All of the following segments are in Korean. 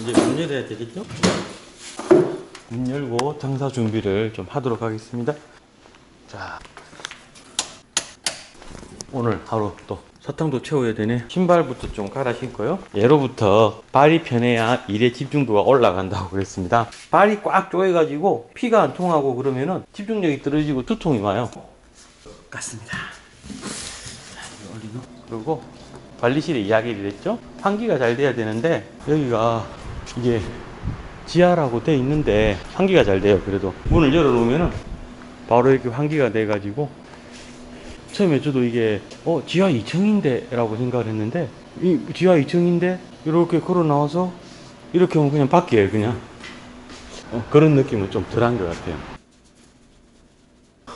이제 문 열어야 되겠죠? 문 열고 장사 준비를 좀 하도록 하겠습니다. 자, 오늘 하루 또 사탕도 채워야 되네. 신발부터 좀 갈아 신고요. 예로부터 발이 편해야 일에 집중도가 올라간다고 그랬습니다. 발이 꽉 조여가지고 피가 안 통하고 그러면은 집중력이 떨어지고 두통이 와요. 같습니다. 그리고 관리실에 이야기를 했죠. 환기가 잘 돼야 되는데 여기가 이게 지하라고 돼 있는데 환기가 잘 돼요. 그래도 문을 열어 놓으면은 바로 이렇게 환기가 돼 가지고 처음에 저도 이게 어 지하 2층인데 라고 생각을 했는데 이 지하 2층인데 이렇게 걸어 나와서 이렇게 하면 그냥 밖이에요 그냥. 어, 그런 느낌은 좀 덜한 것 같아요.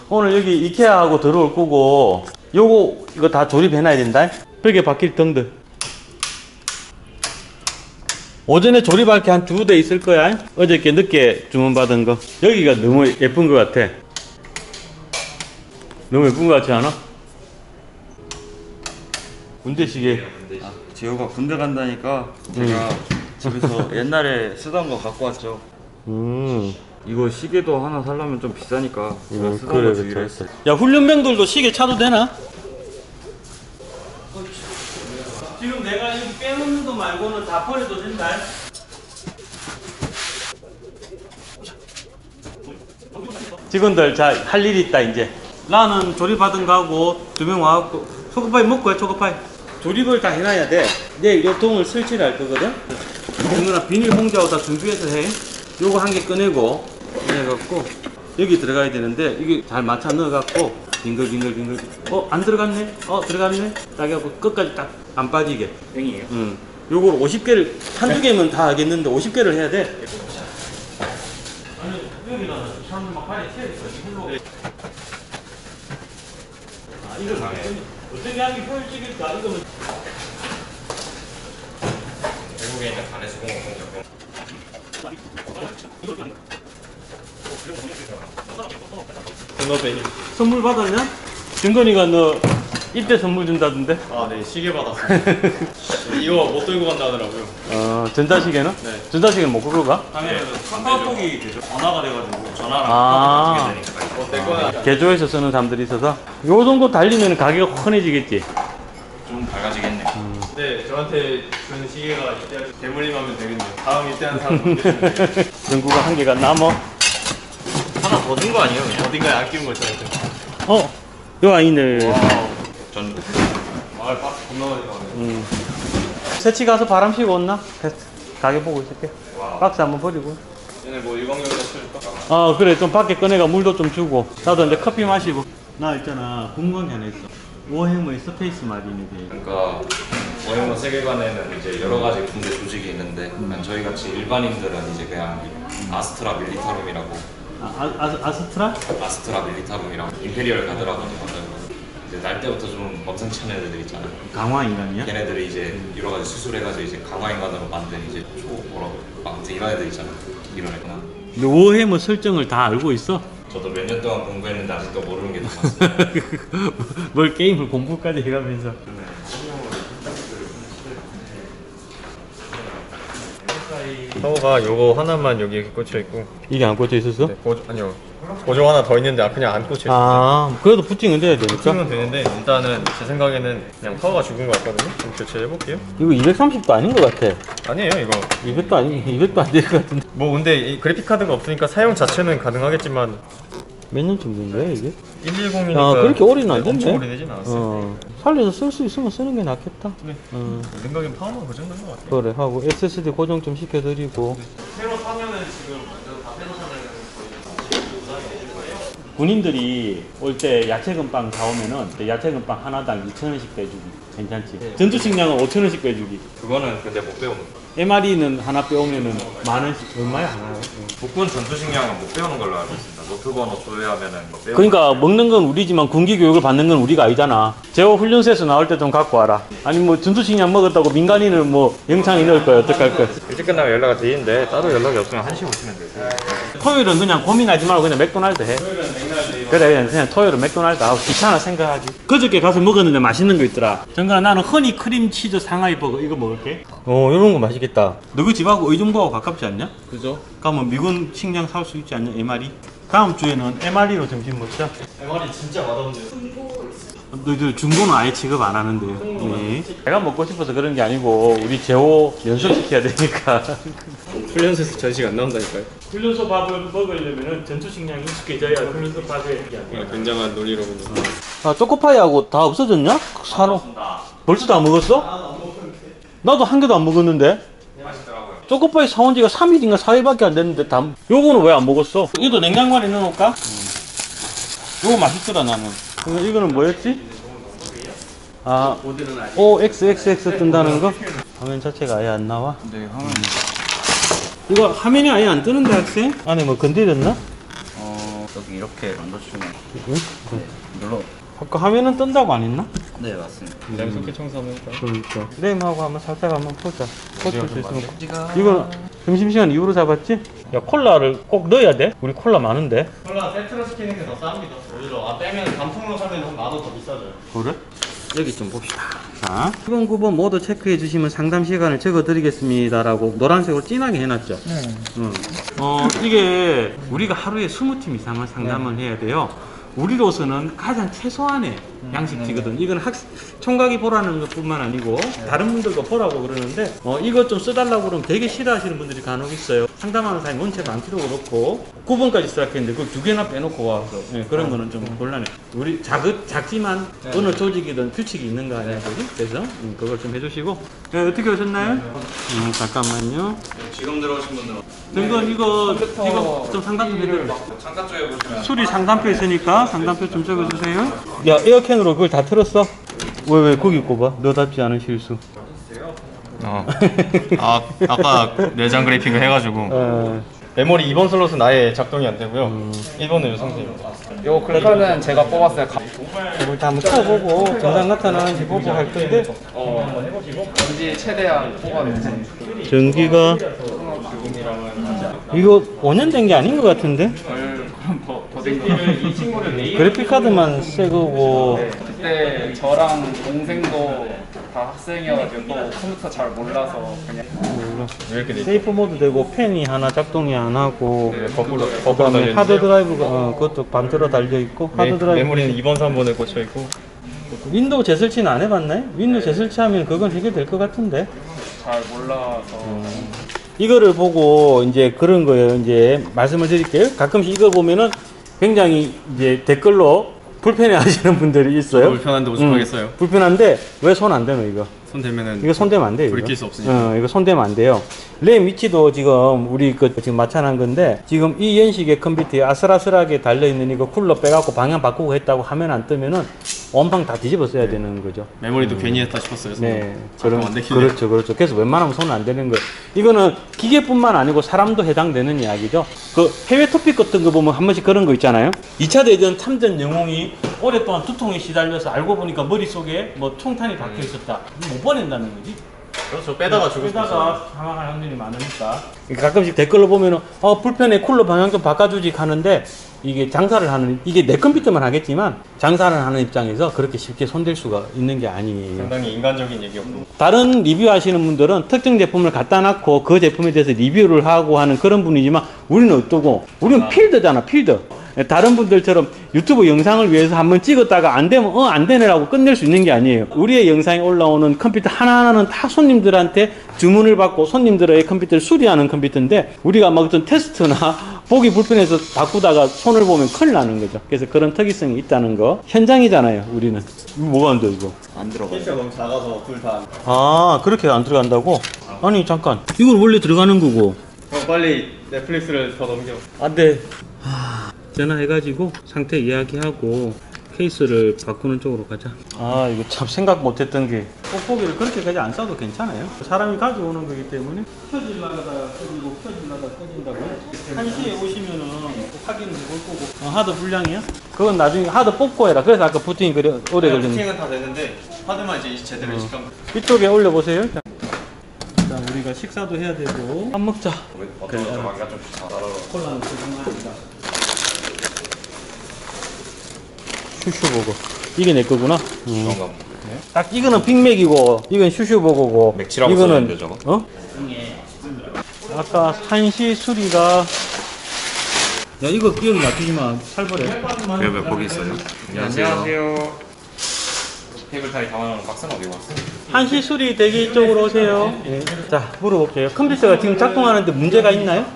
오늘 여기 이케아하고 들어올 거고 요거 이거 다 조립해 놔야 된다? 벽에 박힐 등들 오전에 조립할 게 한 두 대 있을 거야 어저께 늦게 주문받은 거 여기가 너무 예쁜 것 같아 너무 예쁜 것 같지 않아? 군대 시계 지호가 군대 간다니까 제가 집에서 옛날에 쓰던 거 갖고 왔죠. 음, 이거 시계도 하나 살려면 좀 비싸니까 제가 음 쓰던 그래 거 그래 했어요. 야 훈련병들도 시계 차도 되나? 지금 내가 여기 빼놓는 거 말고는 다 버려도 된다. 직원들 자 할일 있다 이제. 나는 조립하던 거하고 두 명 와갖고 초코파이 먹고 해 초코파이. 조립을 다 해놔야 돼. 내일 요 통을 설치를 할 거거든. 이거나 비닐 봉지하고 다 준비해서 해. 요거 한 개 꺼내고 꺼내갖고 여기 들어가야 되는데 이게 잘 맞춰 넣어갖고 빙글빙글빙글 어 안 들어갔네 어 들어갔네 딱 해갖고 끝까지 딱 안 빠지게 땡이에요. 응. 요걸 50개를 한두 개면 다 하겠는데 50개를 해야 돼. 아니 여기는 사람들 막 발에 채 있어. 이걸로. 아 이거 어떻게 하는 게 효율적일까? 이거는 외국에 있는 반에서 공공공정. 등급에 선물 받았냐? 정건이가 너 입대 선물 준다던데? 아, 네, 시계 받았어요. 이거 못 들고 간다 하더라고요. 어 전자시계는? 네. 전자시계는 못 끌고 가? 당연히 카카오톡이 되죠. 전화가 돼가지고 전화랑 아. 카톡이 되니까. 어, 내 거는 개조해서 쓰는 사람들이 있어서 요 정도 달리면 가격이 흔해지겠지. 좀 밝아지겠네요. 네, 저한테 주는 시계가 이때 대물림 하면 되겠네요. 다음 이때 한 사람 모르겠는데 전구가 한 개가 남어. 준거 아니에요? 그냥 어딘가에 아끼는 거 있잖아요. 어, 요 아니네. 와우. 전 아, 박스 겁나 많이 나오네. 음. 새치 가서 바람 쐬고 온나? 됐어. 가게 보고 있을게. 와. 박스 한번 버리고. 얘네 뭐 일광욕이나 쓸까? 아, 그래. 좀 밖에 꺼내가 물도 좀 주고. 나도 이제 커피 마시고. 나 있잖아. 궁금한 게 하나 있어. 워해머의 Space Marine에 대해. 그러니까 워해머 세계관에는 이제 여러 가지 군대 조직이 있는데 음. 저희 같이 일반인들은 이제 그냥 Astra Militarum이라고 아, 아, 아, Astra? Astra Militarum이라고 Imperial Guard라고 하더라고요. 이제 날 때부터 좀 범상치 않은 애들 있잖아요. 강화 인간이야? 걔네들이 이제 여러 가지 수술해가지고 이제 강화 인간으로 만든 이제 초 뭐라고 아무튼 이런 애들 있잖아요. 이런 애구나. 근데 오해머 설정을 다 알고 있어? 저도 몇 년 동안 공부했는데 아직도 모르는 게더 많습니다. 뭘 게임을 공부까지 해가면서. 서우가 요거 하나만 여기 이렇게 꽂혀 있고 이게 안 꽂혀 있었어? 네, 보조, 아니요 보조 하나 더 있는데 그냥 안 꽂혀 있어요 아, 그래도 부팅은 돼야 되니까. 쓰면 되는데 일단은 제 생각에는 그냥 파워가 죽은 것 같거든요 좀 교체해볼게요 이거 230도 아닌 것 같아. 아니에요 이거 200도 아니, 200도 안 될 것 같은데. 뭐 근데 이 그래픽 카드가 없으니까 사용 자체는 가능하겠지만 몇 년쯤 된 거야, 이게? 110이니까 아, 그렇게 오래는 안 됐네. 엄청 오래되진 않았어요 어, 살려서 쓸 수 있으면 쓰는 게 낫겠다. 네. 어, 내 생각엔 파워만 그 정도인 것 같아요 그래 하고 SSD 고정 좀 시켜드리고 새로 사면은 지금 완전 다 새로 사면은 군인들이 올 때 야채금빵 사오면은 그 야채금빵 하나당 2,000원씩 빼주기 괜찮지? 전투 식량은 5,000원씩 빼주기 그거는 근데 못 빼오는 거. MRE는 하나 빼오면은 만 원씩 얼마야 하나요? 국군 전투 식량은 못 빼오는 걸로 알고 있습니다. lot 번호 조회하면은 뭐 빼오는 그러니까 먹는 건 우리지만 군기 교육을 받는 건 우리가 아니잖아. 재호 훈련소에서 나올 때 좀 갖고 와라. 아니 뭐 전투 식량 먹었다고 민간인을 뭐 영창에 넣을 거야 어떡할 거야? 일찍 끝나면 연락이 드리는데 따로 연락이 없으면 1시 오시면 되세요 토요일은 그냥 고민하지 말고 그냥 맥도날드 해. 그래 그냥, 그냥 토요일은 맥도날드 아우 귀찮아 생각하지. 그저께 가서 먹었는데 맛있는 거 있더라. 정근아 나는 허니 크림 치즈 상하이 버거 이거 먹을게. 어 이런 거 맛있겠다. 너그 집하고 의정부하고 가깝지 않냐? 그죠? 가면 미군 식량 살수 있지 않냐 MRE 다음 주에는 MRE로 점심 먹자. MR이 진짜 맛없는데 너희들 중고는 아예 취급 안 하는데 네. 내가 먹고 싶어서 그런 게 아니고 우리 재호 연습시켜야 되니까 훈련소에서 전시가 안 나온다니까요 훈련소 밥을 먹으려면 전투 식량이 익숙해져야 훈련소 밥에 네, 굉장한 논리로군요 아 초코파이하고 다 없어졌냐? 사로 벌써 다 먹었어? 나도 한 개도 안 먹었는데 맛있더라고요 초코파이 사온 지가 3일인가 4일밖에 안 됐는데 다 요거는 왜 안 먹었어? 이거 냉장고 안에 넣어놓을까? 요거 맛있더라 나는 이거, 이거는 뭐였지? 아 OXXX 뜬다는 거? 화면 자체가 아예 안 나와? 네 화면 이거 화면이 아예 안 뜨는데 학생? 안에 뭐 건드렸나? 어 여기 이렇게 만져주면 응? 눌러 아까 화면은 뜬다고 안 했나? 네 맞습니다 램 속에 청소 한번 해볼까요? 그러니까 램하고 한번 살짝 한번 보자 꽂힐 수 있으면 이거 점심시간 이후로 잡았지? 야 콜라를 꼭 넣어야 돼? 우리 콜라 많은데? 콜라 세트로 시키는 게 더 쌉니다 오히려. 아 빼면 단품으로 사면 한 만 원 더 비싸져요. 그래? 여기 좀 봅시다. 자. 9번 9번 모두 체크해 주시면 상담 시간을 적어 드리겠습니다 라고 노란색으로 진하게 해놨죠? 응. 어 이게 우리가 하루에 20팀 이상을 상담을 해야 돼요. 우리로서는 가장 최소한의 양식지거든. 이건 학 총각이 보라는 것뿐만 아니고 다른 분들도 보라고 그러는데 어 이것 좀 써달라고 그러면 되게 싫어하시는 분들이 간혹 있어요. 상담하는 사람이 원체 많기도 그렇고 9번까지 시작했는데 그걸 두 개나 빼놓고 와서 예, 그런 거는 좀 곤란해. 우리 작은 작지만 어느 조직이든 규칙이 있는 거 아니야, 그지? 그래서 음, 그걸 좀 해주시고 예, 어떻게 오셨나요? 음, 잠깐만요. 지금 들어오신 분들은 등건 이거 이거 좀 상담 좀 쪽에 보시면 수리 상담표 있으니까 상담표 좀 적어주세요. 야 에어 컨으로 그걸 다 틀었어? 왜 왜 거기 꼽아? 너답지 않은 실수. 어. 아 아까 내장 그래픽을 해가지고 어, 메모리 2번 슬롯은 아예 작동이 안 되고요 1번은 요 상태입니다 요 글카는 제가 뽑았어요. 가- 이걸 다 한번 쳐보고 정상 나타나는지 보고 할 건데 뭔지 최대한 뽑았는지. 전기가 이거 5년 된 게 아닌 것 같은데? 이 친구를 내일 그래픽 카드만 새 거고 그때 저랑 동생도 다 학생이어가지고 또 컴퓨터 잘 몰라서 그냥 왜 이렇게 돼? safe mode 되고 팬이 하나 작동이 안 하고 거꾸로 거꾸로 그다음에 달려 하드 있는데요 드라이브가 어, 그것도 반대로 달려 있고 하드 드라이브 메모리는 2번 3번에 꽂혀 있고 윈도우 재설치는 안 해봤나요? 윈도우 재설치하면 그건 해결될 것 같은데 잘 몰라서 이거를 보고 이제 그런 거예요. 이제 말씀을 드릴게요. 가끔씩 이걸 보면은 굉장히 이제 댓글로 불편해 하시는 분들이 있어요. 불편한데 오죽하겠어요. 음, 불편한데 왜 손 안 대노 이거? 손 대면은 이거 손 대면 안 돼요. 이거. 돌이킬 수 없으니까. 어, 이거 손 대면 안 돼요. 램 위치도 지금 우리 그 지금 마찬한 건데 지금 이 연식의 컴퓨터에 아슬아슬하게 달려 있는 이거 쿨러 빼갖고 방향 바꾸고 했다고 화면 안 뜨면은 원방 다 뒤집어 써야 되는 거죠. 메모리도 괜히 했다 싶었어요 손. 네, 그런, 그렇죠, 그렇죠. 그래서 웬만하면 손은 안 되는 거예요. 이거는 기계뿐만 아니고 사람도 해당되는 이야기죠. 그 해외 토픽 같은 거 보면 한 번씩 그런 거 있잖아요. 2차 대전 참전 영웅이 오랫동안 두통에 시달려서 알고 보니까 머릿속에 뭐 총탄이 박혀 있었다. 못 보낸다는 거지. 그렇죠 빼다가 죽을 수 있어요 빼다가 사망할 확률이 많으니까. 가끔씩 댓글로 보면은, 어, 불편해, 쿨러 방향 좀 바꿔주지 하는데, 이게 장사를 하는, 이게 내 컴퓨터만 하겠지만, 장사를 하는 입장에서 그렇게 쉽게 손댈 수가 있는 게 아니에요. 상당히 인간적인 얘기였고 다른 리뷰 하시는 분들은 특정 제품을 갖다 놓고 그 제품에 대해서 리뷰를 하고 하는 그런 분이지만 우리는 어떠고 우리는 필드잖아 필드 다른 분들처럼 유튜브 영상을 위해서 한번 찍었다가 안 되면 어 안 되네라고 끝낼 수 있는 게 아니에요. 우리의 영상에 올라오는 컴퓨터 하나하나는 다 손님들한테 주문을 받고 손님들의 컴퓨터를 수리하는 컴퓨터인데 우리가 막 어떤 테스트나 보기 불편해서 바꾸다가 손을 보면 큰일 나는 거죠. 그래서 그런 특이성이 있다는 거 현장이잖아요 우리는. 이거 뭐가 안 돼 이거? 안 들어가 케이스가 너무 작아서 둘 다. 아 그렇게 안 들어간다고? 아니 잠깐. 이건 원래 들어가는 거고. 형 빨리 넷플릭스를 더 넘겨. 안 돼 전화해가지고 상태 이야기하고 케이스를 바꾸는 쪽으로 가자. 아 이거 참 생각 못했던 게. 뽁뽁이를 그렇게까지 안 싸도 괜찮아요. 사람이 가져오는 거기 때문에. 켜질라다가 켜지고 켜질라다 꺼진다고 1시에 오시면은 확인을 해볼 거고. 어, 하드 불량이야? 그건 나중에 하드 뽑고 해라. 그래서 아까 부팅이 그래 오래 걸렸는데 부팅은 다 되는데 하드만 이제 제대로 시간 이쪽에 올려보세요. 자, 자, 우리가 식사도 해야 되고. 밥 먹자. 어떤 좀 안가 좀 좋다 콜라는 소중합니다. 슈슈버거. 이게 내 거구나. 음. 그런가 봐. 딱 이거는 빅맥이고 이건 슈슈버거고 맥치라고 이거는 써있는데, 저거? 어? 아까 한시 수리가 야 이거 기억이 마 살벌해 왜, 왜 거기 있어요? 안녕하세요. 테이블 타이 담아놓은 박스는 어디 갔어? 한시 수리 대기 쪽으로 오세요 예. 자 물어볼게요 컴퓨터가 지금 작동하는데 문제가 있나요?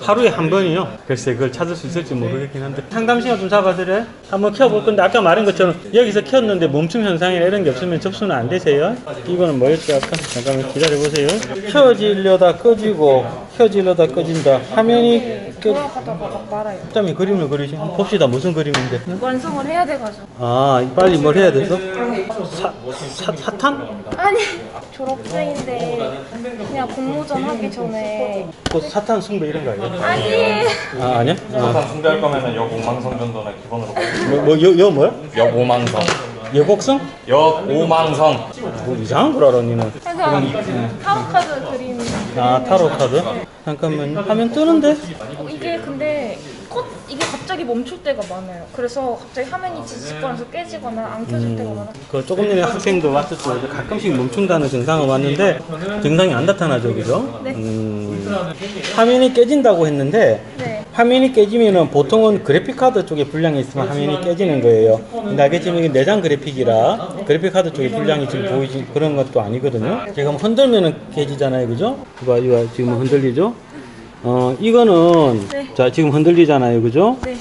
하루에 한 번이요? 글쎄 그걸 찾을 수 있을지 모르겠긴 한데 상담 시간 좀 잡아드려요? 한번 켜볼 건데 아까 말한 것처럼 여기서 켰는데 멈춤 현상이나 이런 게 없으면 접수는 안 되세요? 이거는 뭐였지 아까? 잠깐만 기다려보세요 켜지려다 꺼지고 켜지려다 꺼진다 화면이 켜... 돌아가다가 막 말아요. 점이 그림을 그리시 한번 봅시다 무슨 그림인데 완성을 해야 돼가지고. 아 빨리 뭘 해야 돼서? 사, 사, 사탄? 아니 졸업생인데 그냥 공모전 하기 전에 그 사탄 숭배 이런 거 아니야? 아니 아 아니야? 아, 숭배할 거면은 역오망성 정도는 기본으로 뭐, 뭐, 여, 여 뭐야? 역오망성 여곡성? 역오망성 뭐 이상한 걸 알아 니는 그냥 타로 카드 그림. 아 타로 카드? 잠깐만 화면 뜨는데? 어, 이게 근데 멈출 때가 많아요. 그래서 갑자기 화면이 지직거려서 깨지거나 안 켜질 때가 많아. 그 조금 전에 학생도 왔었죠 가끔씩 멈춘다는 증상은 왔는데 증상이 안 나타나죠 그죠? 네. 음, 화면이 깨진다고 했는데 네. 화면이 깨지면은 보통은 그래픽카드 쪽에 불량이 있으면 화면이 깨지는 거예요. 근데 알겠지만 이게 내장 그래픽이라 그래픽카드 쪽에 불량이 지금 보이지 그런 것도 아니거든요. 지금 흔들면은 깨지잖아요, 그죠? 이거 이거 지금 흔들리죠? 어 이거는 네. 자 지금 흔들리잖아요, 그죠? 네.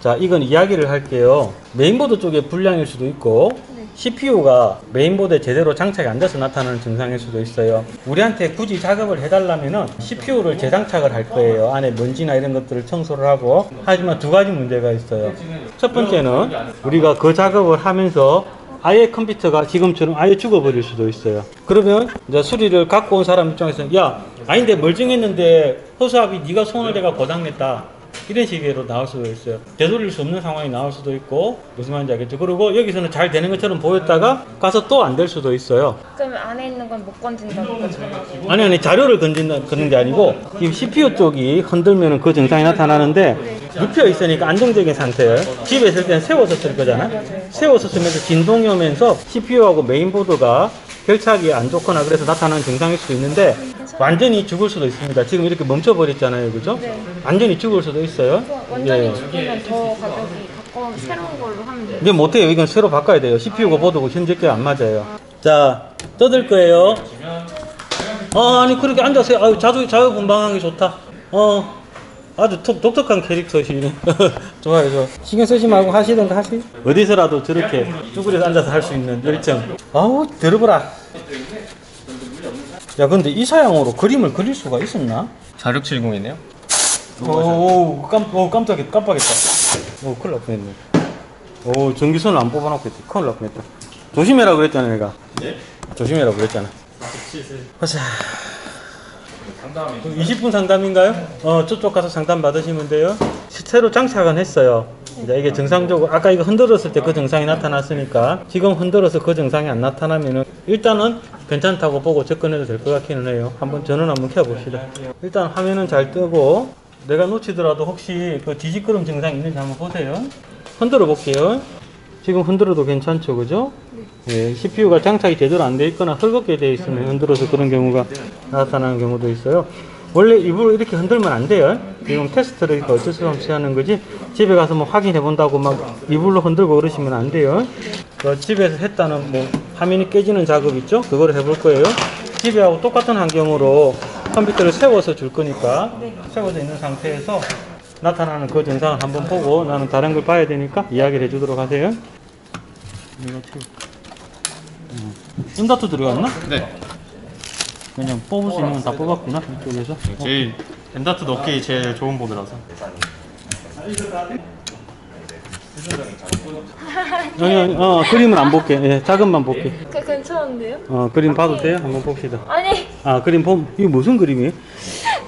자 이건 이야기를 할게요. 메인보드 쪽에 불량일 수도 있고 네. CPU가 메인보드에 제대로 장착이 안 돼서 나타나는 증상일 수도 있어요. 우리한테 굳이 작업을 해달라면은 CPU를 재장착을 할 거예요. 안에 먼지나 이런 것들을 청소를 하고. 하지만 두 가지 문제가 있어요. 첫 번째는 우리가 그 작업을 하면서 아예 컴퓨터가 지금처럼 아예 죽어버릴 수도 있어요. 그러면 이제 수리를 갖고 온 사람 입장에서는 야 아닌데 멀쩡했는데 허수아비 네가 손을 대가 고장냈다. 이런 식으로 나올 수도 있어요. 되돌릴 수 없는 상황이 나올 수도 있고 무슨 말인지 알겠죠? 그리고 여기서는 잘 되는 것처럼 보였다가 가서 또 안 될 수도 있어요. 그러면 안에 있는 건 못 건진다고 전화고. 아니 아니 자료를 건진다 걷는 게 아니고 지금 CPU 쪽이 흔들면은 그 증상이 나타나는데 눕혀 있으니까 안정적인 상태예요. 집에 있을 때는 세워서 쓸 거잖아. 세워서 쓰면서 진동이 오면서 CPU하고 메인보드가 결착이 안 좋거나 그래서 나타나는 증상일 수도 있는데 완전히 죽을 수도 있습니다. 지금 이렇게 멈춰버렸잖아요, 그죠? 네. 완전히 죽을 수도 있어요. 완전히 예. 죽으면 더 가격이 가까운 새로운 걸로 하면 돼요. 근데 못해요. 이건 새로 바꿔야 돼요. CPU가 보드고 현재 게 안 맞아요. 자, 떠들 거예요. 어, 아니, 그렇게 앉아서, 아유, 자주, 자유분방하기 좋다. 어, 아주 독, 독특한 캐릭터시네. 좋아요, 좋아. 신경 쓰지 말고 하시던가 하시. 어디서라도 저렇게 쭈그려서 앉아서 할 수 있는 열정. 아우, 들어보라. 야, 근데 이 사양으로 그림을 그릴 수가 있었나? 4670이네요 오, 오, 깜, 오, 깜짝이야, 깜빡했다. 오, 큰일 날 뻔했네. 오, 전기선을 안 뽑아놓고 있지. 큰일 날 뻔했다. 조심해라 그랬잖아, 내가. 네? 조심해라 그랬잖아. 보자. 상담이 20분 상담인가요? 어, 저쪽 가서 상담 받으시면 돼요. 새로 장착은 했어요. 이제 이게 정상적으로, 아까 이거 흔들었을 때 그 증상이 나타났으니까, 지금 흔들어서 그 증상이 안 나타나면은, 일단은 괜찮다고 보고 접근해도 될 것 같기는 해요. 한번 전원 한번 켜봅시다. 일단 화면은 잘 뜨고, 내가 놓치더라도 혹시 그 뒤집그름 증상 있는지 한번 보세요. 흔들어 볼게요. 지금 흔들어도 괜찮죠, 그죠? 예, CPU가 장착이 제대로 안 돼 있거나 헐겁게 돼 있으면 흔들어서 그런 경우가 나타나는 경우도 있어요. 원래 일부러 이렇게 흔들면 안 돼요. 지금 테스트를 이렇게 어쩔 수 없이 하는 거지. 집에 가서 뭐 확인해 본다고 막 이불로 흔들고 그러시면 안 돼요. 그 집에서 했다는 뭐 화면이 깨지는 작업 있죠? 그거를 해볼 거예요. 집에하고 똑같은 환경으로 컴퓨터를 세워서 줄 거니까 세워져 있는 상태에서 나타나는 그 증상을 한번 보고 나는 다른 걸 봐야 되니까 이야기를 해주도록 하세요. 튀- 음. 인다트 들어갔나? 네 그냥 뽑을 수 있는 건 다 뽑았구나 이쪽에서. 제일 엔다트 넣기 제일 좋은 보드라서 아니, 아니, 어, 그림은 안 볼게. 예, 작은만 볼게. 그 괜찮은데요? 어, 그림 봐도 돼요? 한번 봅시다. 아니 아, 그림 봄, 이거 무슨 그림이에요?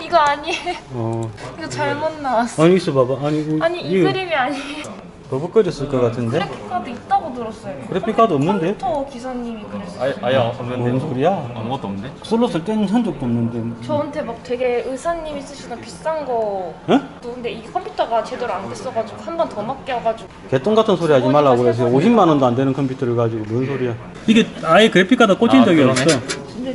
이거 아니에요. 어, 이거 잘못 나왔어. 아니, 있어 봐봐. 아니, 이거- 아니 이 이거- 그림이 아니에요. 버벅거렸을 것 같은데? 그래픽 카드 있다고 들었어요. 그래픽 카드 없는데? 컴퓨터 기사님이 그랬어요. 아예 아예 없는데. 뭔 소리야? 아무것도 없는데? 솔로 쓸 때는 한 적도 없는데. 저한테 막 되게 의사님이 쓰시는 비싼 거 어? 근데 이 컴퓨터가 제대로 안 됐어가지고 한 번 더 맡겨가지고 개똥 같은 소리 하지 말라고 그래서 50만 원도 안 되는 컴퓨터를 가지고 뭔 소리야? 이게 아예 그래픽 카드 꽂힌 아, 적이 그러네. 없어.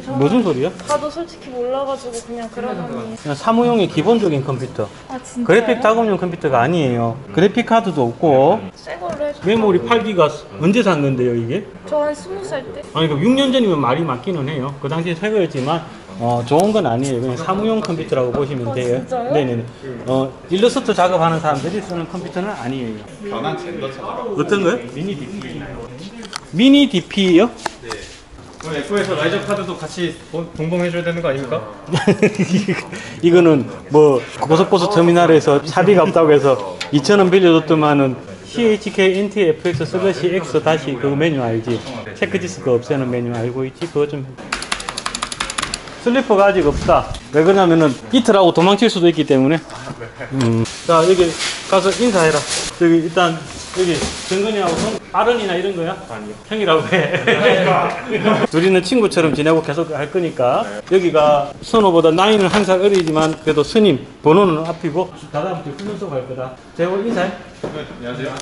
근데 저 무슨 소리야? 나도 솔직히 몰라가지고 그냥 그러더니 그냥 사무용의 기본적인 컴퓨터. 아 진짜 그래픽 작업용 컴퓨터가 아니에요. 그래픽 카드도 없고 새 걸로 해줘 메모리 8기가 언제 산 건데요 이게? 저한 스무 살때 아니 그 6년 전이면 말이 맞기는 해요. 그 당시에 새 거였지만 어, 좋은 건 아니에요. 그냥 사무용 컴퓨터라고 보시면 아, 돼요. 진짜요? 네네네. 어, 일러스트 작업하는 사람들이 쓰는 컴퓨터는 아니에요. 변한 젠더 찾아라. 어떤 거요? mini DP. mini DP요? 그럼 F에서 riser card도 같이 본- 동봉해줘야 되는 거 아닙니까? 이거는 뭐 고속버스 터미널에서 차비가 없다고 해서 2,000원 빌려줬더만은 CHK NTFX 슬래시 X 다시 그 메뉴 알지? 체크디스크 없애는 메뉴 알고 있지? 그거 좀 슬리퍼가 아직 없다. 왜 그러냐면은 이틀하고 도망칠 수도 있기 때문에. 음. 자 여기 가서 인사해라. 여기 일단 여기 정근이하고 성 아른이나 이런 거야? 아니요. 형이라고 해. 둘이는 친구처럼 지내고 계속 할 거니까 여기가 선호보다 나이는 한 살 어리지만 그래도 스님 번호는 앞이고 다다음부터 훈련소 갈 거다. 재호 인사해. 안녕하세요.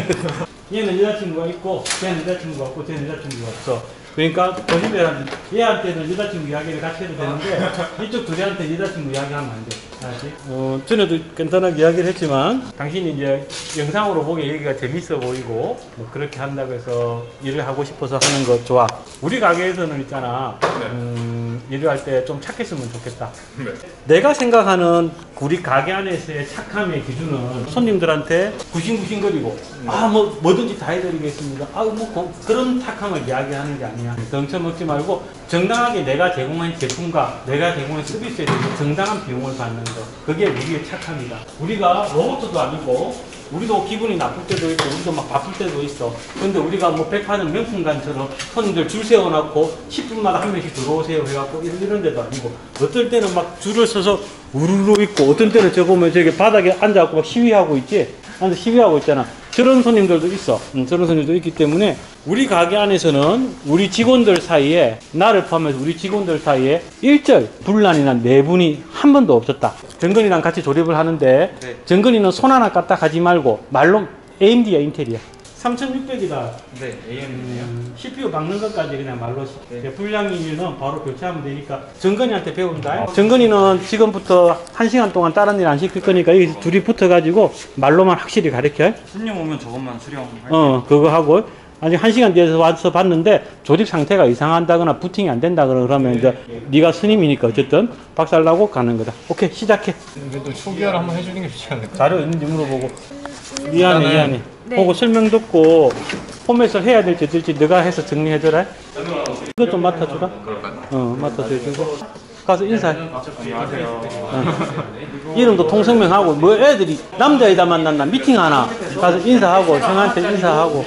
얘는 여자친구가 있고 걔는 여자친구가 없고 쟤는 여자친구가 없어. 그러니까 거짓말하면 얘한테는 여자친구 이야기를 같이 해도 되는데 이쪽 둘이한테 여자친구 이야기하면 안 돼. 알지? 어, 전에도 간단하게 이야기를 했지만 당신이 이제 영상으로 보기에 여기가 재밌어 보이고 뭐 그렇게 한다고 해서 일을 하고 싶어서 하는 거 좋아. 우리 가게에서는 있잖아. 음, 일을 할 때 좀 착했으면 좋겠다. 내가 생각하는 우리 가게 안에서의 착함의 기준은 손님들한테 구신구신거리고 아 뭐 뭐든지 다 해드리겠습니다. 아뭐 그런 착함을 이야기하는 게 아니야. 덩쳐 먹지 말고 정당하게 내가 제공한 제품과 내가 제공한 서비스에 대해서 정당한 비용을 받는 거. 그게 우리의 착함이다. 우리가 로봇도 아니고 우리도 기분이 나쁠 때도 있고 우리도 막 바쁠 때도 있어. 근데 우리가 뭐 백화점 명품관처럼 손님들 줄 세워놓고 10분마다 한 명씩 들어오세요 해갖고 이런, 이런 데도 아니고 어떨 때는 막 줄을 서서 우르르 있고 어떤 때는 저거 보면 저기 바닥에 앉아갖고 막 시위하고 있지. 앉아 시위하고 있잖아. 저런 손님들도 있어. 음, 저런 손님도 있기 때문에 우리 가게 안에서는 우리 직원들 사이에 나를 포함해서 우리 직원들 사이에 일절 분란이나 내분이 한 번도 없었다. 정근이랑 같이 조립을 하는데 정근이는 손 하나 까딱 하지 말고 말로 AMD야 인텔이야. 3600이다. 네, AM이요. CPU 박는 것까지 그냥 말로 네. 불량이면 바로 교체하면 되니까 정근이한테 배운다. 정근이는 지금부터 한 시간 동안 다른 일 안 시킬 거니까 여기 둘이 붙어가지고 말로만 확실히 가르쳐. 손님 오면 저것만 수령할 어 그거 하고 아직 한 시간 뒤에서 와서 봤는데 조립 상태가 이상한다거나 부팅이 안 된다거나 그러면 이제 네가 스님이니까 어쨌든 박살나고 가는 거다. 오케이 시작해. 그래도 초기화를 한번 해주는 게 좋지 않을까? 자료 있는지 물어보고 미안해 일단은- 미안해. 네. 보고 설명 듣고 폼에서 해야 될지 어쩔지 네가 해서 정리해줘라. 이거 좀 맡아주라. 어 맡아서 해주고 가서 인사해. 어. 이름도 통성명하고 뭐 애들이 남자애다 만났나 미팅 하나 가서 인사하고 형한테 인사하고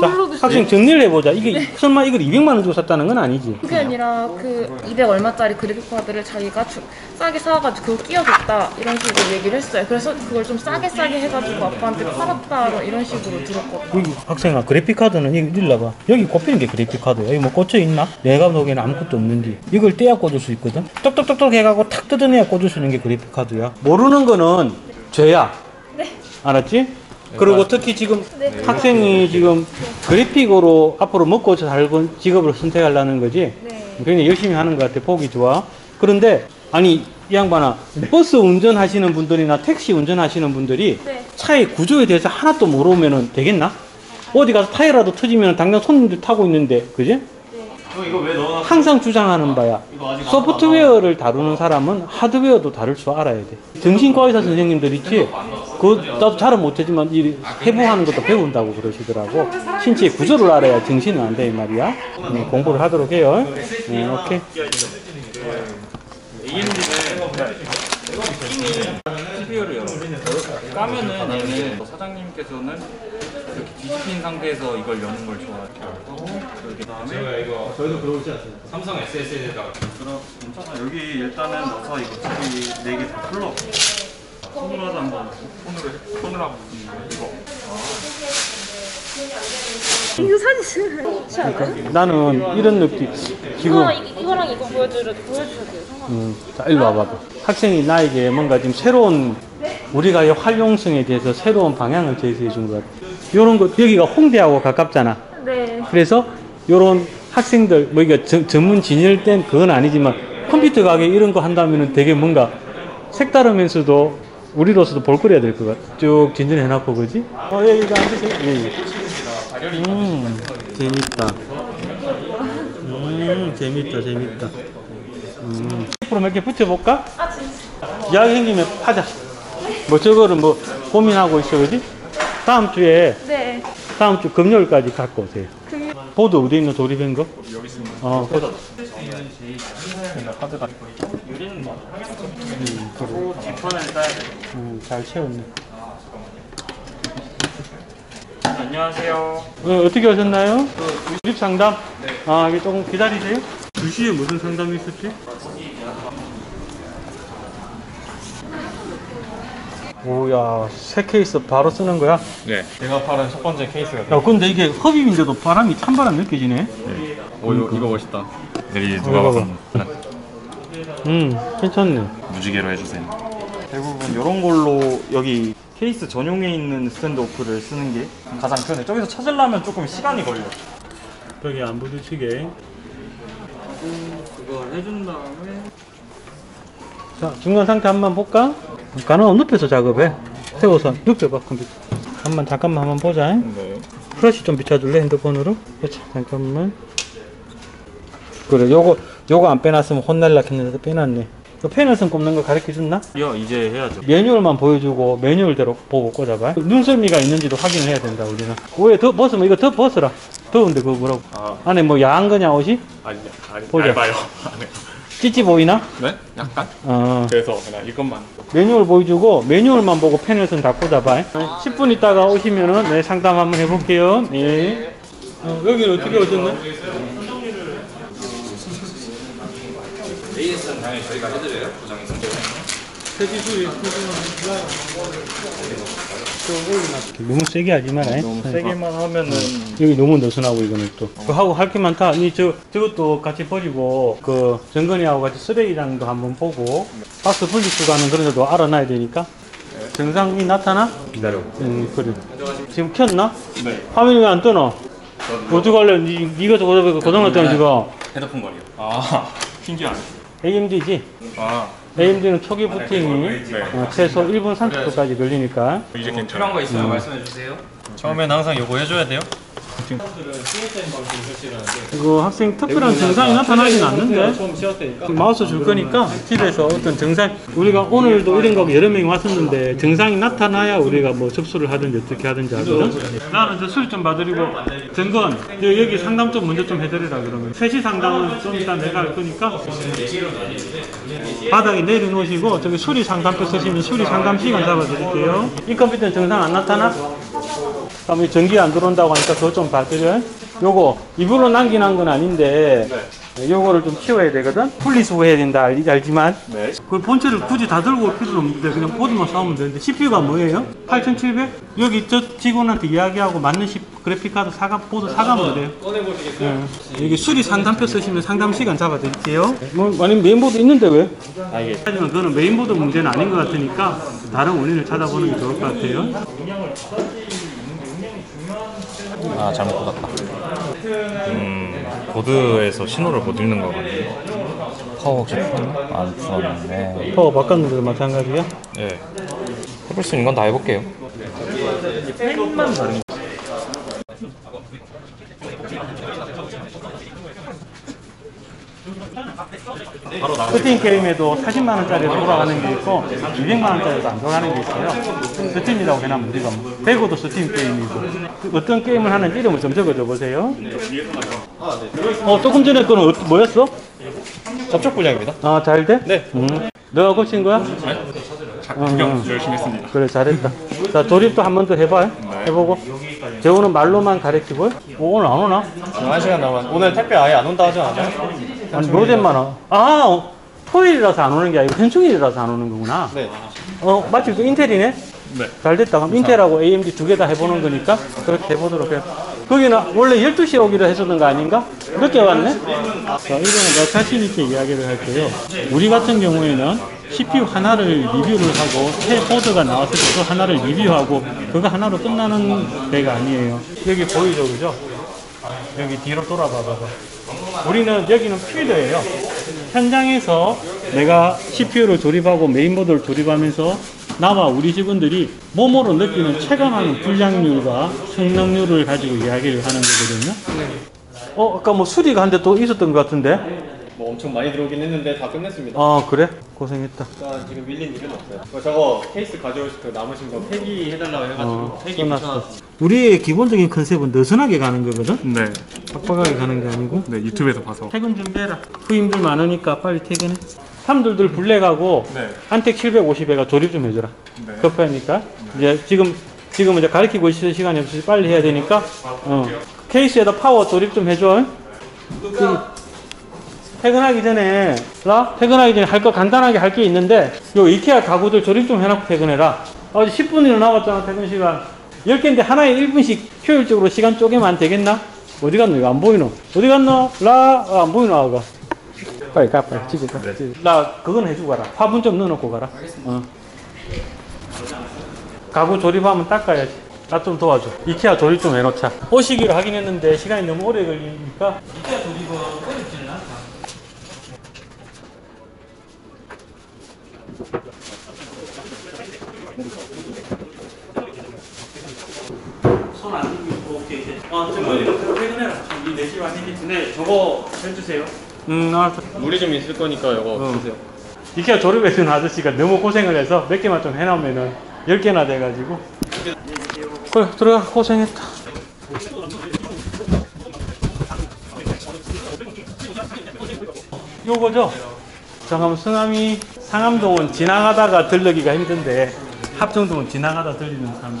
자, 학생 정리를 해보자. 이게 설마 이걸 200만 원 주고 샀다는 건 아니지? 그게 아니라 그 200 얼마짜리 그래픽 카드를 자기가 주, 싸게 사와가지고 그거 끼워줬다 이런 식으로 얘기를 했어요. 그래서 그걸 좀 싸게 싸게 해가지고 아빠한테 팔았다 뭐 이런 식으로 들었거든요. 여기 학생아 그래픽 카드는 여기 일로 와봐 여기 꼽히는 게 그래픽 카드야 여기 뭐 꽂혀 있나? 내가 보기에는 아무것도 없는데 이걸 떼야 꽂을 수 있거든 똑똑똑똑 해가고 탁 뜯어내야 꽂을 수 있는 게 그래픽 카드야 모르는 거는 죄야 알았지? 그리고 특히 지금 학생이 지금 그래픽으로 앞으로 먹고 살고 직업을 선택하려는 거지 네. 굉장히 열심히 하는 것 같아 보기 좋아 그런데 아니 이 양반아 버스 운전하시는 분들이나 택시 운전하시는 분들이 네. 차의 구조에 대해서 하나도 모르면 되겠나? 어디 가서 타이어라도 터지면 당장 손님들 타고 있는데 그지? 항상 주장하는 바야 소프트웨어를 다루는 사람은 하드웨어도 다룰 줄 알아야 돼 정신과 의사 선생님들 있지? 그 나도 잘은 못하지만 이 해부하는 것도 배운다고 그러시더라고 신체의 구조를 알아야 정신은 안 돼 이 말이야 네, 공부를 하도록 해요 네, 오케이 CPU를 열어. 까면은 얘는 사장님께서는 이렇게 뒤집힌 상태에서 이걸 여는 걸 좋아해요. 제가 이거 저희도 그러지 않습니까? 삼성 SSD에다가 그럼 괜찮아. 여기 일단은 넣어서 이거 저기 네개 다 풀러. 손으로 하자 한번. 손으로 해- 손으로 한번 이거. 나는 이런 느낌. 지금 어, 이, 이거랑 이거 보여주려 보여줘야 돼요. 음, 자, 일로 와봐봐. 학생이 나에게 뭔가 지금 새로운, 우리가 이 활용성에 대해서 새로운 방향을 제시해 준 것 같아. 요런 거, 여기가 홍대하고 가깝잖아. 네. 그래서 요런 학생들, 뭐 이게 전- 전문 진열된 그건 아니지만 컴퓨터 가게 이런 거 한다면은 되게 뭔가 색다르면서도 우리로서도 볼거리가 될 것 같아. 쭉 진전해 놓고, 그지? 어, 예, 이거 앉으세요. 예, 예. 음, 재밌다. 음, 재밌다, 재밌다. 음. 앞으로 몇 개 붙여볼까? 아 진짜. 이야기 생기면 하자. 뭐 저거를 뭐 고민하고 있어, 그지? 다음 주에, 네. 다음 주 금요일까지 갖고 오세요. 금요- 보드 어디 있노, 조립한 거? 여기 있습니다. 어, 보드. 카드가 여기는 뭐 하겠죠. 뒷판을 따야 돼. 음, 잘 채웠네. 안녕하세요. 어, 어떻게 하셨나요? 조립 상담? 아, 이게 조금 기다리세요. 2시에 무슨 상담이 있었지? 오야, 새 케이스 바로 쓰는 거야? 네 제가 팔은 첫 번째 케이스가 야, 근데 이게 흡입인데도 바람이 찬바람 느껴지네? 오 이거, 이거 멋있다 내리 누가 봐봐. 음, 괜찮네. 무지개로 해주세요. 대부분 이런 걸로 여기 케이스 전용에 있는 스탠드 오프를 쓰는 게 가장 편해. 저기서 찾으려면 조금 시간이 걸려. 벽에 안 부딪히게. 그걸 해준 다음에 자, 중간 상태 한번 볼까? 가능하면 눕혀서 작업해. 세워서 눕혀봐, 컴퓨터. 한번, 잠깐만 한번 보자. 네 프레시 좀 비춰줄래, 핸드폰으로? 그렇지, 잠깐만. 그래, 요거, 요거 안 빼놨으면 혼날라 했는데 빼놨네. 그 패널선 꼽는 거 가르쳐 줬나? 야 이제 해야죠. 매뉴얼만 보여주고 매뉴얼대로 보고 꽂아봐. 눈썰미가 있는지도 확인을 해야 된다, 우리는. 왜더 벗으면 이거 더 벗어라. 더운데 그거 뭐라고? 아. 안에 뭐 야한 거냐, 옷이? 아니 아니 보자. 얇아요 찌찌 보이나? 네? 약간? 어. 그래서 그냥 이것만 매뉴얼 보여주고 매뉴얼만 보고 패널선 다 꽂아봐. 10분 있다가 오시면은 네, 상담 한번 해볼게요. 네. 어, 여기는 어떻게 오셨나? AS는 당연히 저희가 해드려요. 고정이 성적은. 세 지수리 너무 세게 하지 마라. 너무 세게만 하면은 여기 너무 느슨하고 이거는 또 그거 하고 할 게 많다. 니 저 저것도 같이 버리고 그 정건이하고 같이 쓰레기장도 한번 보고 박스 분리수거 하는 그런 것도 알아놔야 되니까 증상이 나타나? 기다려. 음 그래. 지금 켰나? 네 화면이 왜 안 뜨노? 어떡할래? 니, 니가 저거 고장 났잖아 지금. 헤드폰 거리요 아 신기하네 AMD지? 아 AMD는 초기 부팅이 네. 어, 최소 1분 30초까지 걸리니까. 이제 괜찮아요. 필요한 거 있으면 말씀해 주세요. 처음엔 항상 요거 해줘야 돼요 그 학생 특별한 증상이 나타나진 않는데 마우스 줄 거니까 집에서 어떤 증상 우리가 오늘도 이런 거 여러 명이 왔었는데 증상이 나타나야 우리가 뭐 접수를 하든지 어떻게 하든지 하거든? 나는 저 수리 좀 봐드리고 여- 여기 상담 좀 먼저 좀 해드리라 그러면. 3시 상담은 좀 이따 내가 할 거니까 바닥에 내려놓으시고 저기 수리 상담표 쓰시면 수리 상담 시간 잡아드릴게요. 이 컴퓨터는 증상 안 나타나? 그럼 이 전기 안 들어온다고 하니까 그거 좀 봐드려. 요거 입으로 남기는 건 아닌데 요거를 좀 치워야 되거든. 분리수거 해야 된다 알, 알지만 네 그 본체를 굳이 다 들고 올 필요는 없는데 그냥 보드만 사오면 되는데 CPU가 뭐예요? 8700? 여기 저 직원한테 이야기하고 맞는 그래픽카드 사가 보드 사가면 돼요. 예. 여기 수리 상담표 쓰시면 상담 시간 잡아드릴게요. 뭐 아니면 메인보드 있는데 왜? 하지만 그거는 메인보드 문제는 아닌 것 같으니까 다른 원인을 찾아보는 게 좋을 것 같아요. 아 잘못 꽂았다. 음 보드에서 신호를 못 읽는 거 같네요 파워 혹시 풀었나? 안 풀었네. 파워 바꿨는데도 마찬가지야? 예. 해볼 수 있는 건 다 해볼게요 스팀 게임에도 40만 원짜리로 돌아가는 게 있고 200만 원짜리도 안 돌아가는 게 있어요. Steam이라고 해놓으면 우리가 뭐 배구도 스팀 게임이고 그 어떤 게임을 하는지 이름을 좀 적어줘 보세요. 어 조금 전에 거는 어, 뭐였어? 접촉 불량입니다 아 잘 돼? 네. 음. 너가 고친 거야? 자, 응, 구경 응. 열심히 했습니다 그래 잘했다. 자 조립도 한 번 더 해봐. 해보고. 재호는 말로만 가르치고요? 어, 오늘 안 오나? 지금 한 시간 남았. 오늘 택배 아예 안 온다 하지 않았나요? 아니, 로젠만 와. 아, 어, 토요일이라서 안 오는 게 아니고 현충일이라서 안 오는 거구나. 네. 어, 마침 또 인텔이네? 네. 잘 됐다. 그럼 인텔하고 AMD 두 개 다 해보는 거니까 그렇게 해보도록 해요. 거기는 원래 12시에 오기로 했었던 거 아닌가? 늦게 왔네? 자, 이거는 내가 자신 있게 이야기를 할게요. 우리 같은 경우에는 CPU 하나를 리뷰를 하고 새 보드가 나왔을 때 그 하나를 리뷰하고 그거 하나로 끝나는 데가 아니에요. 여기 보이죠, 그죠? 여기 뒤로 돌아봐 봐봐. 우리는 여기는 필드예요. 현장에서 내가 CPU를 조립하고 메인보드를 조립하면서 나와 우리 직원들이 몸으로 느끼는 체감하는 불량률과 성능률을 가지고 이야기를 하는 거거든요. 어, 아까 뭐 수리가 한대또 있었던 것 같은데? 뭐 엄청 많이 들어오긴 했는데 다 끝냈습니다. 아, 그래? 고생했다. 일단 지금 밀린 일은 없어요. 뭐 저거 케이스 가져오실 때 남으신 거 폐기 해달라고 해가지고 어, 폐기 끝났어. 붙여놨어요. 우리의 기본적인 컨셉은 느슨하게 가는 거거든? 네. 빡빡하게 가는 게 아니고. 네 유튜브에서 봐서. 퇴근 준비해라. 후임들 많으니까 빨리 퇴근해. 삼들들 블랙하고 네. 한택 750에가 조립 좀 해줘라. 네. 급하니까. 이제 지금, 지금 이제 가르치고 있을 시간이 없어서 빨리 해야 되니까, 어. 케이스에다 파워 조립 좀 해줘. 지금 퇴근하기 전에, 나? 퇴근하기 전에 할 거 간단하게 할 게 있는데, 요 이케아 가구들 조립 좀 해놓고 퇴근해라. 어제 10분이나 남았잖아, 퇴근 시간. 10개인데 하나에 1분씩 효율적으로 시간 쪼개면 안 되겠나? 어디 갔노? 이거 안 보이노? 어디 갔노? 라, 아, 안 보이노, 아가. 빨리 가, 빨리. 집에 가. 집에. 나 그건 해주고 가라. 화분 좀 넣어놓고 가라. 어. 가구 조립하면 닦아야지. 나 좀 도와줘. 이케아 조립 좀 해놓자. 오시기로 하긴 했는데 시간이 너무 오래 걸리니까. 이케아 조립은 어렵지는 않다. 손안 들고 오케이 이제. 어, 저거 퇴근해라. 이 4시 반이기 전에 저거 해주세요. 음, 알았어. 물이 좀 있을 거니까 이거 어. 드세요. 이케아 조립해준 아저씨가 너무 고생을 해서 몇 개만 좀 해놓으면은 10개나 돼가지고 그래 들어가 고생했다 요거죠 잠깐만 성함이 상암동은 지나가다가 들르기가 힘든데 합정동은 지나가다 들리는 사람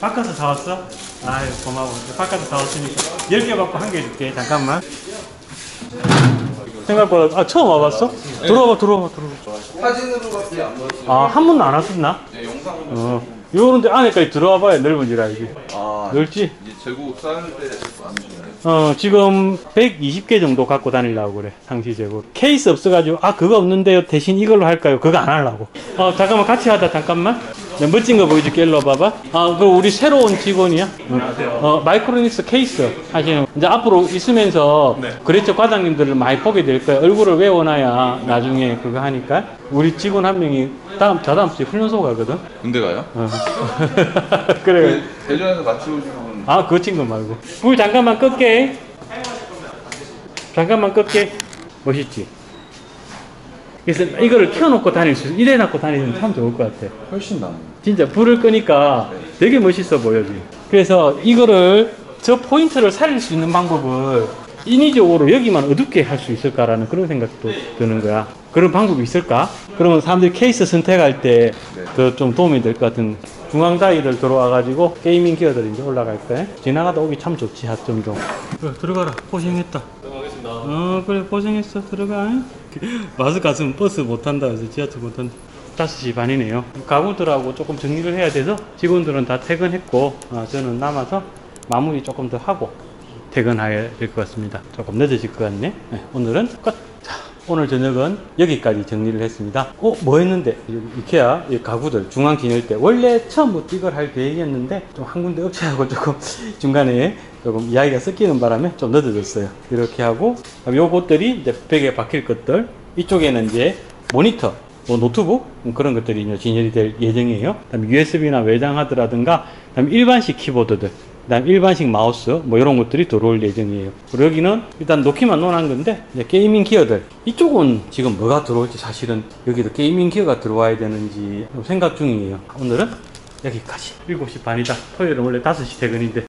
바꿔서 사왔어? 아유 고마워 바꿔서 사왔으니까 10개 받고 한 개 줄게 잠깐만 생각보다 아 처음 와봤어? 들어와봐 들어와봐 들어와봐 사진으로밖에 안 보였어요. 아, 한 번도 안 왔었나? 네, 영상으로. 어. 요런데 안에까지 들어와 봐야 넓은지라 알지. 아, 넓지? 이제 재고 쌓을 때안 주나요? 어, 지금 120개 정도 갖고 다니려고 그래. 상시 재고. 케이스 없어가지고, 아, 그거 없는데요. 대신 이걸로 할까요? 그거 안 하려고. 어, 잠깐만 같이 하자, 잠깐만. 멋진 거 보여줄게. 일로 와봐봐. 아, 그 우리 새로운 직원이야? 안녕하세요. 어, 마이크로닉스 케이스 하시는. 이제 앞으로 있으면서 그레처 과장님들을 많이 보게 될 거야. 얼굴을 외워놔야 나중에 그거 하니까. 우리 직원 한 명이 다음, 저 다음 주에 훈련소 가거든. 군대 가요? 어. 그래. 그 대전에서 같이 오신 분. 아, 그 친구 말고. 불 잠깐만 끌게. 잠깐만 끌게. 멋있지? 그래서 이거를 켜놓고 다닐 수, 이래 놔고 다니면 참 좋을 것 같아. 훨씬 나아요. 진짜 불을 끄니까 되게 멋있어 보여지. 그래서 이거를, 저 포인트를 살릴 수 있는 방법을 인위적으로 여기만 어둡게 할 수 있을까라는 그런 생각도 드는 거야. 그런 방법이 있을까? 그러면 사람들이 케이스 선택할 때 더 좀 도움이 될 것 같은 중앙 다이들 들어와가지고 gaming gear들이 이제 올라갈 거야. 지나가다 오기 참 좋지, 하점도. 그래, 들어가라. 고생했다. 들어가겠습니다. 어, 그래, 고생했어. 들어가. 마스 갔으면 버스 못 탄다. 그래서 지하철 못 탄다. 5시 반이네요. 가구들하고 조금 정리를 해야 돼서 직원들은 다 퇴근했고, 어, 저는 남아서 마무리 조금 더 하고 퇴근해야 될것 같습니다. 조금 늦어질 것 같네. 네, 오늘은 끝. 자, 오늘 저녁은 여기까지 정리를 했습니다. 어, 뭐 했는데? 이케아 이 가구들 중앙 진열 때 원래 처음부터 이걸 할 계획이었는데 좀 한 군데 업체하고 조금 중간에 조금 이야기가 섞이는 바람에 좀 늦어졌어요. 이렇게 하고 요것들이 이제 벽에 박힐 것들 이쪽에는 이제 모니터 뭐 노트북 뭐 그런 것들이 이제 진열이 될 예정이에요. 그다음에 USB나 외장하드라든가 그다음에 일반식 키보드들 그다음 일반식 마우스 뭐 이런 것들이 들어올 예정이에요. 그리고 여기는 일단 놓기만 놓은 건데 gaming gear들 이쪽은 지금 뭐가 들어올지 사실은 여기도 gaming gear가 들어와야 되는지 생각 중이에요. 오늘은 여기까지 7시 반이다. 토요일은 원래 5시 퇴근인데